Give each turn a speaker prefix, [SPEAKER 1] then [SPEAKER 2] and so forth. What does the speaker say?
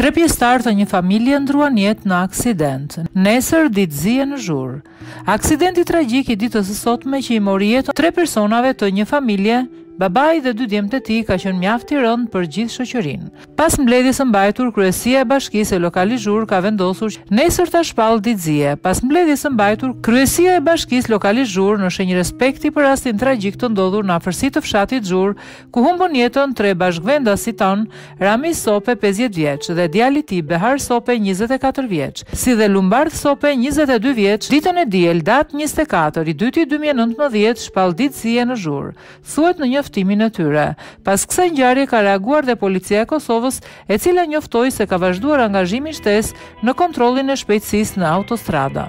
[SPEAKER 1] Tre pjesëtarë të një familje ndruan jetë në aksident, nesër ditë zie në Zhur. Aksidenti tragjik i ditës së sotme që i mori jetën tre personave të një familje, babai dhe dy djemtë e tij ka qenë mjaft i rëndë për gjithë shoqërinë. Pas mbledhjes së mbajtur, Kryesia e Bashkësisë Lokale Zhur ka vendosur nesër ta shpallë ditë zie. Pas mbledhjes së mbajtur, Kryesia e Bashkësisë Lokale Zhur, në shenjë respekti për rastin tragjik të ndodhur në afërsi të fshatit Zhur, ku humbën jetën tre bashkëvendasit tanë, Ramiz Sope, pesëdhjetë vjeç, dhe djali i tij, Behar Sope, njëzet e katër vjeç, si dhe Lumbardh Sope, njëzet e dy vjeç, ditën e diel, datë njëzet e katër i dyti dy mijë e nëntëmbëdhjetë, shpall ditë zie në Zhur. thuhet në njoftimin e tyre. Pas kësaj ngjarje ka reaguar dhe Policia e Kosovës, e cila njoftoi se ka vazhduar angazhimin shtesë në kontrollin e shpejtësisë në autostrada.